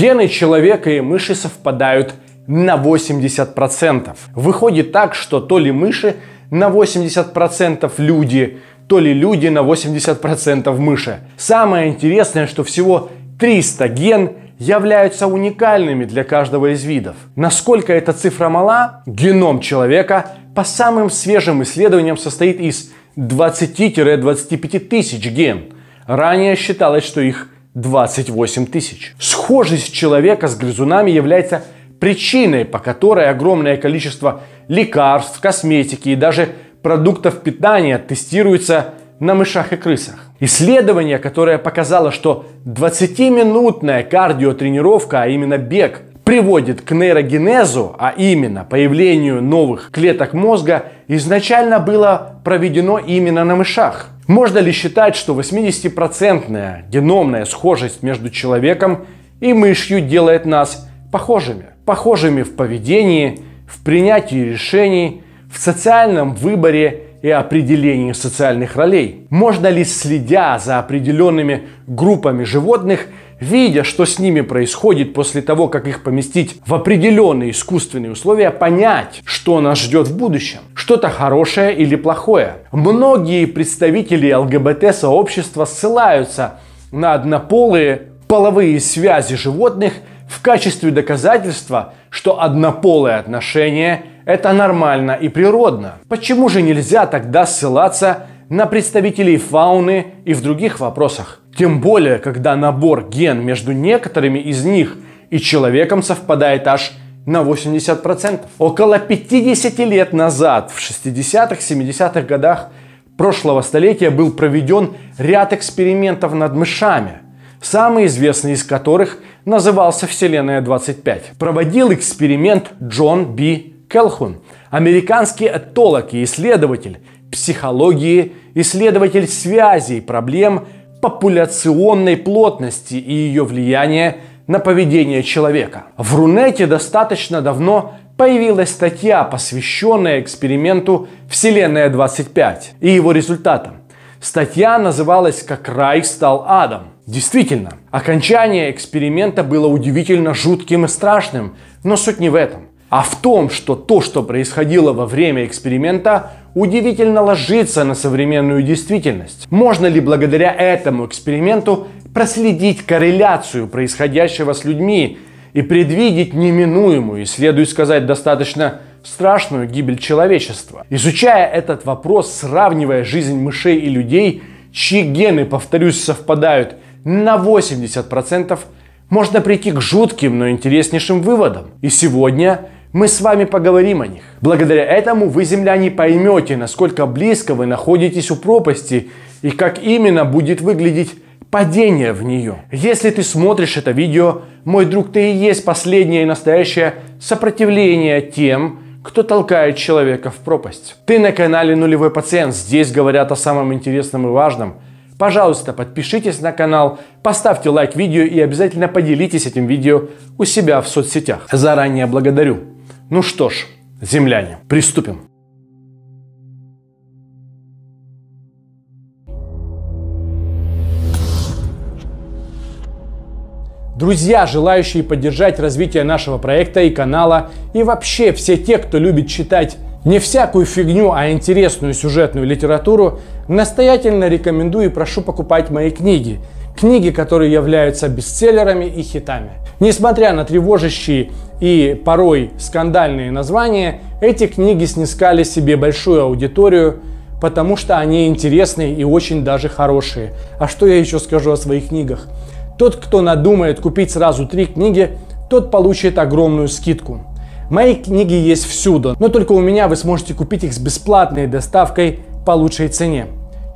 Гены человека и мыши совпадают на 80%. Выходит так, что то ли мыши на 80% люди, то ли люди на 80% мыши. Самое интересное, что всего 300 ген являются уникальными для каждого из видов. Насколько эта цифра мала, геном человека по самым свежим исследованиям состоит из 20-25 тысяч ген. Ранее считалось, что их 28 тысяч. Схожесть человека с грызунами является причиной, по которой огромное количество лекарств, косметики и даже продуктов питания тестируется на мышах и крысах. Исследование, которое показало, что 20-минутная кардиотренировка, а именно бег, приводит к нейрогенезу, а именно появлению новых клеток мозга, изначально было проведено именно на мышах. Можно ли считать, что 80% геномная схожесть между человеком и мышью делает нас похожими? Похожими в поведении, в принятии решений, в социальном выборе и определении социальных ролей? Можно ли, следя за определенными группами животных, видя, что с ними происходит после того, как их поместить в определенные искусственные условия, понять, что нас ждет в будущем? Что-то хорошее или плохое? Многие представители ЛГБТ-сообщества ссылаются на однополые половые связи животных в качестве доказательства, что однополые отношения – это нормально и природно. Почему же нельзя тогда ссылаться на представителей фауны и в других вопросах? Тем более, когда набор ген между некоторыми из них и человеком совпадает аж на 80%. Около 50 лет назад, в 60-х, 70-х годах прошлого столетия был проведен ряд экспериментов над мышами – самый известный из которых назывался «Вселенная 25». Проводил эксперимент Джон Би Келхун, американский этолог и исследователь психологии, исследователь связей проблем популяционной плотности и ее влияния на поведение человека. В Рунете достаточно давно появилась статья, посвященная эксперименту Вселенная 25 и его результатам. Статья называлась «Как рай стал адом». Действительно, окончание эксперимента было удивительно жутким и страшным, но суть не в этом, а в том, что то, что происходило во время эксперимента, удивительно ложится на современную действительность. Можно ли благодаря этому эксперименту проследить корреляцию происходящего с людьми и предвидеть неминуемую, и следует сказать достаточно страшную гибель человечества? Изучая этот вопрос, сравнивая жизнь мышей и людей, чьи гены, повторюсь, совпадают – на 80% можно прийти к жутким, но интереснейшим выводам. И сегодня мы с вами поговорим о них. Благодаря этому вы, земляне, поймете, насколько близко вы находитесь у пропасти и как именно будет выглядеть падение в нее. Если ты смотришь это видео, мой друг, ты и есть последнее и настоящее сопротивление тем, кто толкает человека в пропасть. Ты на канале Нулевой Пациент. Здесь говорят о самом интересном и важном – Пожалуйста, подпишитесь на канал, поставьте лайк видео и обязательно поделитесь этим видео у себя в соцсетях. Заранее благодарю. Ну что ж, земляне, приступим. Друзья, желающие поддержать развитие нашего проекта и канала, и вообще все те, кто любит читать не всякую фигню, а интересную сюжетную литературу, настоятельно рекомендую и прошу покупать мои книги. Книги, которые являются бестселлерами и хитами. Несмотря на тревожащие и порой скандальные названия, эти книги снискали себе большую аудиторию, потому что они интересные и очень даже хорошие. А что я еще скажу о своих книгах? Тот, кто надумает купить сразу три книги, тот получит огромную скидку. Мои книги есть всюду, но только у меня вы сможете купить их с бесплатной доставкой по лучшей цене.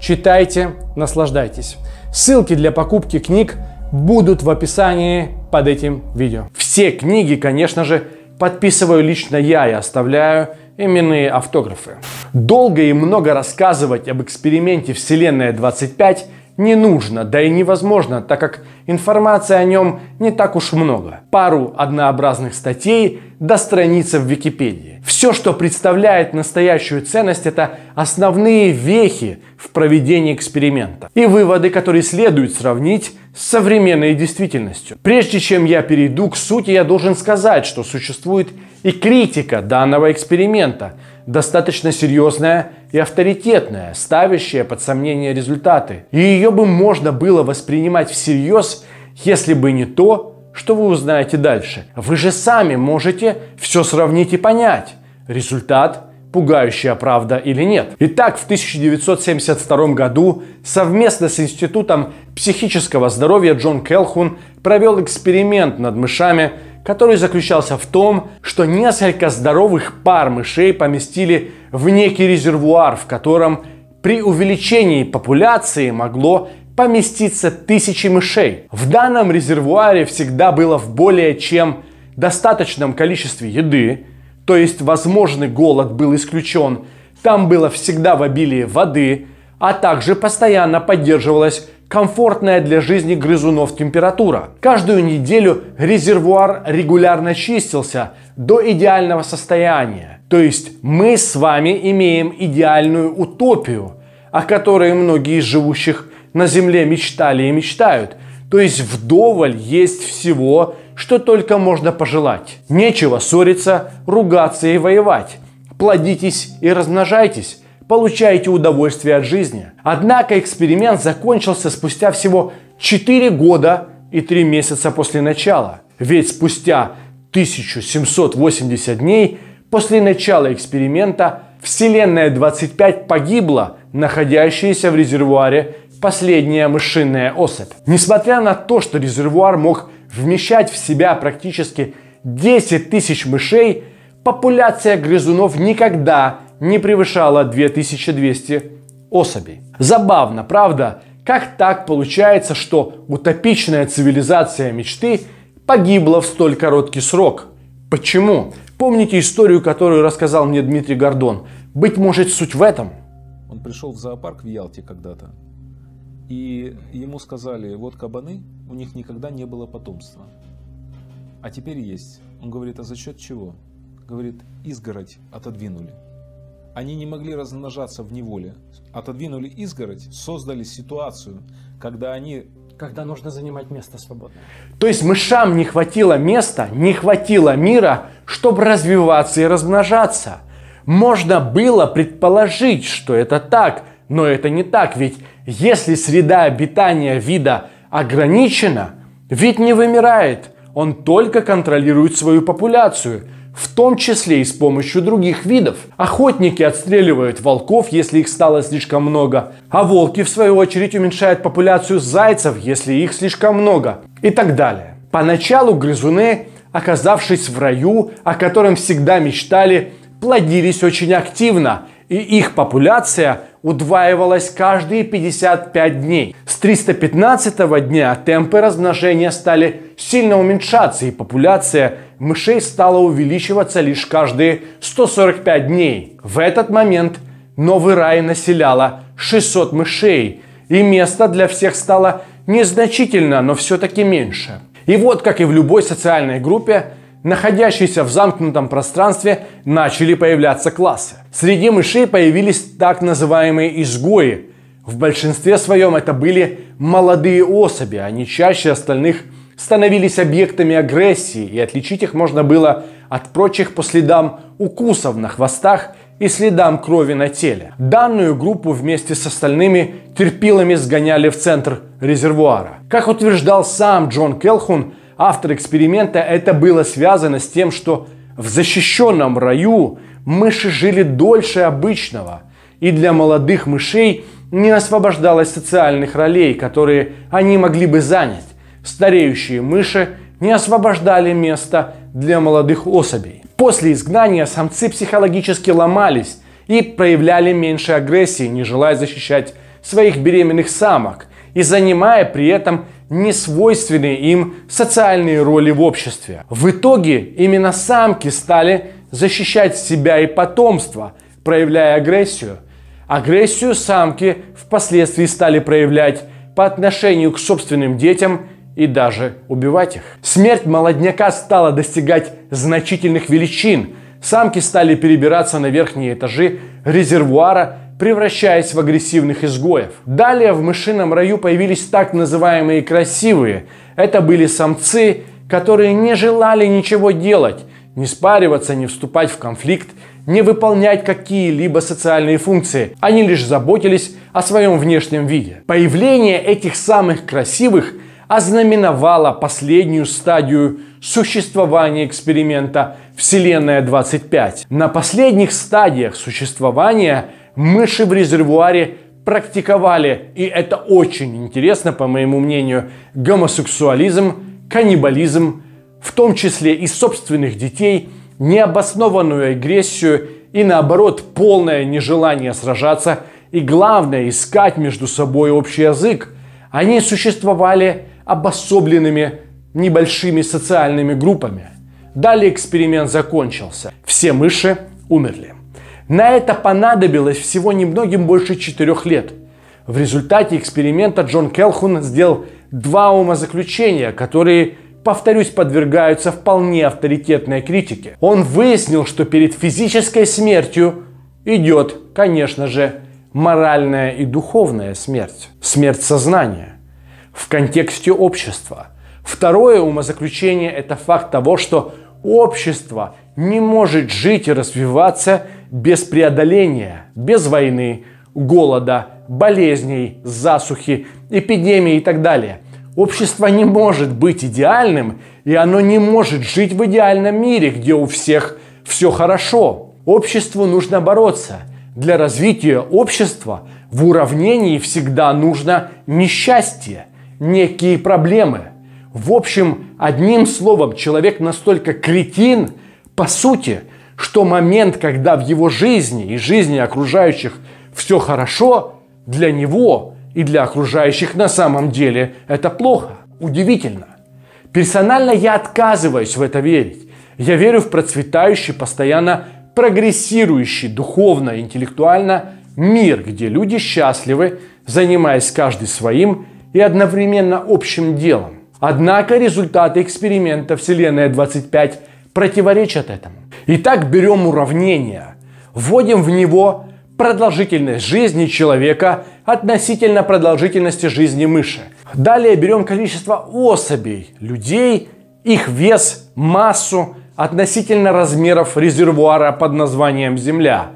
Читайте, наслаждайтесь. Ссылки для покупки книг будут в описании под этим видео. Все книги, конечно же, подписываю лично я и оставляю именные автографы. Долго и много рассказывать об эксперименте Вселенная 25 не нужно, да и невозможно, так как информации о нем не так уж много. Пару однообразных статей до страницы в Википедии. Все, что представляет настоящую ценность, это основные вехи в проведении эксперимента и выводы, которые следует сравнить с современной действительностью. Прежде чем я перейду к сути, я должен сказать, что существует и критика данного эксперимента – достаточно серьезная и авторитетная, ставящая под сомнение результаты. И ее бы можно было воспринимать всерьез, если бы не то, что вы узнаете дальше. Вы же сами можете все сравнить и понять. Результат пугающая правда или нет. Итак, в 1972 году совместно с Институтом психического здоровья Джон Келхун провел эксперимент над мышами, который заключался в том, что несколько здоровых пар мышей поместили в некий резервуар, в котором при увеличении популяции могло поместиться тысячи мышей. В данном резервуаре всегда было в более чем достаточном количестве еды, то есть возможный голод был исключен. Там было всегда в обилии воды, а также постоянно поддерживалась комфортная для жизни грызунов температура. Каждую неделю резервуар регулярно чистился до идеального состояния. То есть мы с вами имеем идеальную утопию, о которой многие из живущих на Земле мечтали и мечтают. То есть вдоволь есть всего, что только можно пожелать. Нечего ссориться, ругаться и воевать. Плодитесь и размножайтесь получаете удовольствие от жизни. Однако эксперимент закончился спустя всего 4 года и 3 месяца после начала. Ведь спустя 1780 дней после начала эксперимента Вселенная 25 погибла, находящаяся в резервуаре последняя мышиная особь. Несмотря на то, что резервуар мог вмещать в себя практически 10 тысяч мышей, популяция грызунов никогда не превышала 2200 особей. Забавно, правда? Как так получается, что утопичная цивилизация мечты погибла в столь короткий срок? Почему? Помните историю, которую рассказал мне Дмитрий Гордон? Быть может, суть в этом? Он пришел в зоопарк в Ялте когда-то. И ему сказали, вот кабаны, у них никогда не было потомства. А теперь есть. Он говорит, а за счет чего? Говорит, изгородь отодвинули. Они не могли размножаться в неволе. Отодвинули изгородь, создали ситуацию, когда они когда нужно занимать место свободное. То есть мышам не хватило места, не хватило мира, чтобы развиваться и размножаться. Можно было предположить, что это так, но это не так, ведь если среда обитания вида ограничена, вид не вымирает, он только контролирует свою популяцию – в том числе и с помощью других видов. Охотники отстреливают волков, если их стало слишком много, а волки, в свою очередь, уменьшают популяцию зайцев, если их слишком много, и так далее. Поначалу грызуны, оказавшись в раю, о котором всегда мечтали, плодились очень активно, и их популяция удваивалась каждые 55 дней. С 315 дня темпы размножения стали сильно уменьшаться, и популяция мышей стала увеличиваться лишь каждые 145 дней. В этот момент новый рай населяло 600 мышей, и места для всех стало незначительно, но все-таки меньше. И вот, как и в любой социальной группе, находящиеся в замкнутом пространстве, начали появляться классы. Среди мышей появились так называемые изгои. В большинстве своем это были молодые особи, они чаще остальных становились объектами агрессии, и отличить их можно было от прочих по следам укусов на хвостах и следам крови на теле. Данную группу вместе с остальными терпилами сгоняли в центр резервуара. Как утверждал сам Джон Келхун, автор эксперимента, это было связано с тем, что в защищенном раю мыши жили дольше обычного, и для молодых мышей не освобождалось социальных ролей, которые они могли бы занять. Стареющие мыши не освобождали место для молодых особей. После изгнания самцы психологически ломались и проявляли меньше агрессии, не желая защищать своих беременных самок и занимая при этом несвойственные им социальные роли в обществе. В итоге именно самки стали защищать себя и потомство, проявляя агрессию. Агрессию самки впоследствии стали проявлять по отношению к собственным детям и даже убивать их. Смерть молодняка стала достигать значительных величин. Самки стали перебираться на верхние этажи резервуара, превращаясь в агрессивных изгоев. Далее в мышином раю появились так называемые красивые. Это были самцы, которые не желали ничего делать, не спариваться, не вступать в конфликт, не выполнять какие-либо социальные функции. Они лишь заботились о своем внешнем виде. Появление этих самых красивых ознаменовало последнюю стадию существования эксперимента Вселенная 25. На последних стадиях существования мыши в резервуаре практиковали, и это очень интересно, по моему мнению, гомосексуализм, каннибализм, в том числе и собственных детей, необоснованную агрессию и наоборот полное нежелание сражаться и главное искать между собой общий язык. Они существовали обособленными небольшими социальными группами. Далее эксперимент закончился. Все мыши умерли. На это понадобилось всего немногим больше четырех лет. В результате эксперимента Джон Келхун сделал два умозаключения, которые, повторюсь, подвергаются вполне авторитетной критике. Он выяснил, что перед физической смертью идет, конечно же, моральная и духовная смерть. Смерть сознания в контексте общества. Второе умозаключение – это факт того, что общество не может жить и развиваться без преодоления, без войны, голода, болезней, засухи, эпидемии и так далее. Общество не может быть идеальным, и оно не может жить в идеальном мире, где у всех все хорошо. Обществу нужно бороться. Для развития общества в уравнении всегда нужно несчастье, некие проблемы. В общем, одним словом, человек настолько кретин, по сути, что момент, когда в его жизни и жизни окружающих все хорошо, для него и для окружающих на самом деле это плохо. Удивительно. Персонально я отказываюсь в это верить. Я верю в процветающий, постоянно прогрессирующий духовно интеллектуально мир, где люди счастливы, занимаясь каждый своим и одновременно общим делом. Однако результаты эксперимента Вселенная 25 противоречат этому. Итак, берем уравнение, вводим в него продолжительность жизни человека относительно продолжительности жизни мыши. Далее берем количество особей, людей, их вес, массу относительно размеров резервуара под названием Земля.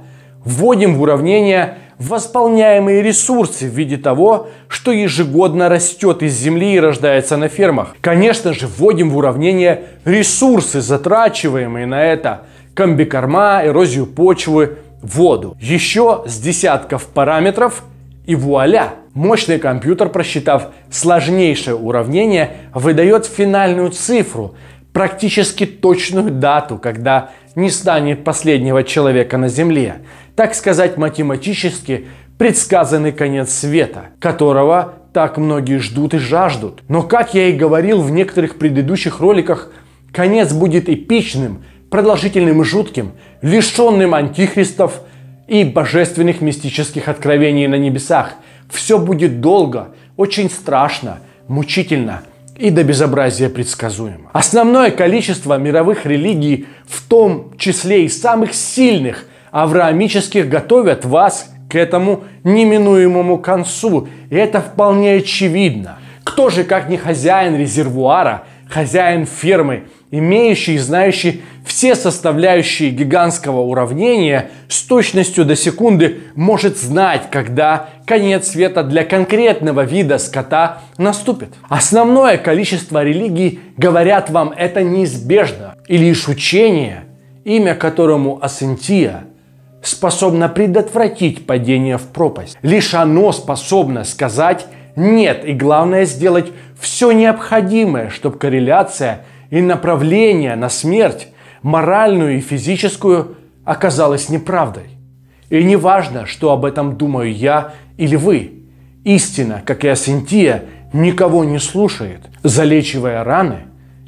Вводим в уравнение восполняемые ресурсы в виде того, что ежегодно растет из земли и рождается на фермах. Конечно же, вводим в уравнение ресурсы, затрачиваемые на это, комбикорма, эрозию почвы, воду. Еще с десятков параметров и вуаля! Мощный компьютер, просчитав сложнейшее уравнение, выдает финальную цифру, практически точную дату, когда не станет последнего человека на Земле так сказать, математически предсказанный конец света, которого так многие ждут и жаждут. Но, как я и говорил в некоторых предыдущих роликах, конец будет эпичным, продолжительным и жутким, лишенным антихристов и божественных мистических откровений на небесах. Все будет долго, очень страшно, мучительно и до безобразия предсказуемо. Основное количество мировых религий, в том числе и самых сильных – авраамических готовят вас к этому неминуемому концу. И это вполне очевидно. Кто же, как не хозяин резервуара, хозяин фермы, имеющий и знающий все составляющие гигантского уравнения с точностью до секунды, может знать, когда конец света для конкретного вида скота наступит. Основное количество религий говорят вам это неизбежно. И лишь учение, имя которому Асентия – способно предотвратить падение в пропасть. Лишь оно способно сказать «нет» и главное сделать все необходимое, чтобы корреляция и направление на смерть, моральную и физическую, оказалась неправдой. И не важно, что об этом думаю я или вы. Истина, как и Асентия, никого не слушает, залечивая раны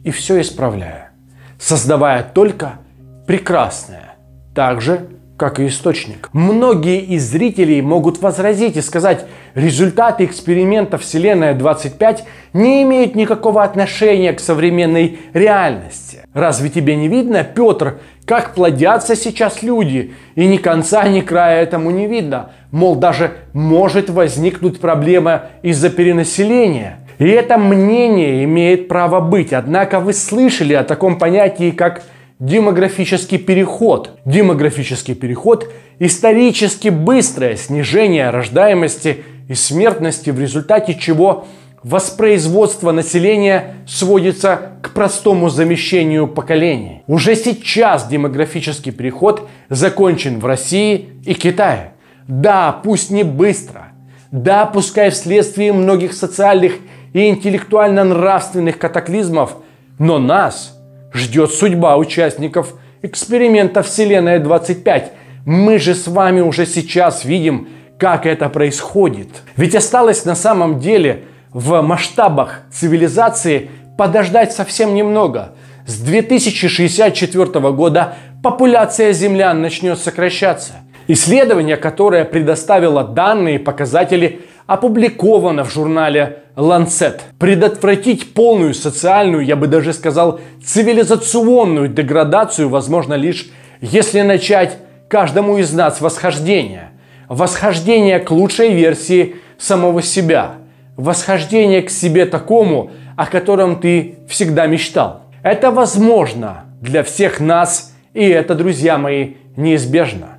и все исправляя, создавая только прекрасное, так же, как источник. Многие из зрителей могут возразить и сказать, результаты эксперимента Вселенная-25 не имеют никакого отношения к современной реальности. Разве тебе не видно, Петр, как плодятся сейчас люди, и ни конца, ни края этому не видно. Мол, даже может возникнуть проблема из-за перенаселения. И это мнение имеет право быть. Однако вы слышали о таком понятии, как демографический переход. Демографический переход – исторически быстрое снижение рождаемости и смертности, в результате чего воспроизводство населения сводится к простому замещению поколений. Уже сейчас демографический переход закончен в России и Китае. Да, пусть не быстро. Да, пускай вследствие многих социальных и интеллектуально-нравственных катаклизмов, но нас – ждет судьба участников эксперимента Вселенная-25. Мы же с вами уже сейчас видим, как это происходит. Ведь осталось на самом деле в масштабах цивилизации подождать совсем немного. С 2064 года популяция землян начнет сокращаться. Исследование, которое предоставило данные и показатели опубликовано в журнале Lancet. Предотвратить полную социальную, я бы даже сказал, цивилизационную деградацию возможно лишь если начать каждому из нас восхождение. Восхождение к лучшей версии самого себя. Восхождение к себе такому, о котором ты всегда мечтал. Это возможно для всех нас, и это, друзья мои, неизбежно.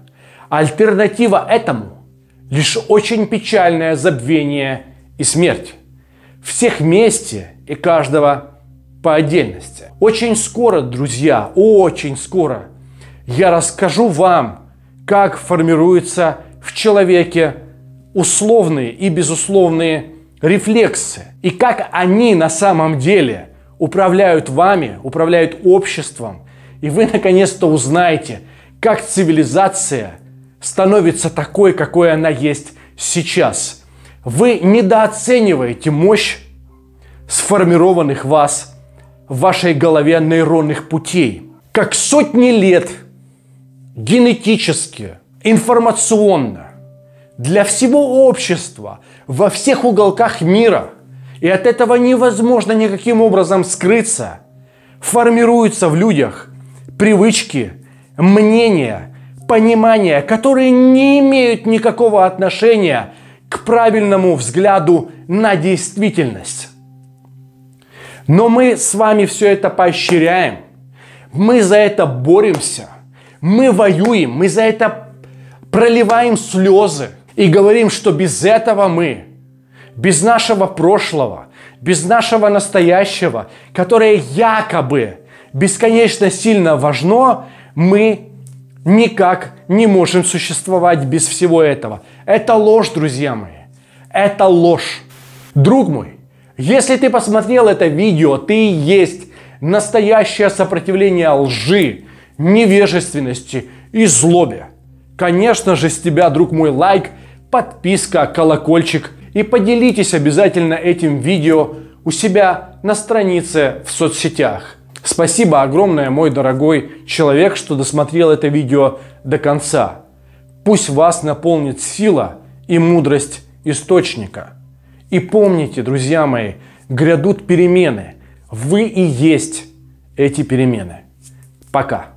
Альтернатива этому – лишь очень печальное забвение и смерть. Всех вместе и каждого по отдельности. Очень скоро, друзья, очень скоро я расскажу вам, как формируются в человеке условные и безусловные рефлексы. И как они на самом деле управляют вами, управляют обществом. И вы наконец-то узнаете, как цивилизация становится такой, какой она есть сейчас. Вы недооцениваете мощь сформированных вас в вашей голове нейронных путей. Как сотни лет генетически, информационно для всего общества во всех уголках мира, и от этого невозможно никаким образом скрыться, формируются в людях привычки, мнения – понимания, которые не имеют никакого отношения к правильному взгляду на действительность. Но мы с вами все это поощряем. Мы за это боремся. Мы воюем. Мы за это проливаем слезы. И говорим, что без этого мы, без нашего прошлого, без нашего настоящего, которое якобы бесконечно сильно важно, мы никак не можем существовать без всего этого. Это ложь, друзья мои. Это ложь. Друг мой, если ты посмотрел это видео, ты и есть настоящее сопротивление лжи, невежественности и злобе. Конечно же, с тебя, друг мой, лайк, подписка, колокольчик и поделитесь обязательно этим видео у себя на странице в соцсетях. Спасибо огромное, мой дорогой человек, что досмотрел это видео до конца. Пусть вас наполнит сила и мудрость источника. И помните, друзья мои, грядут перемены. Вы и есть эти перемены. Пока.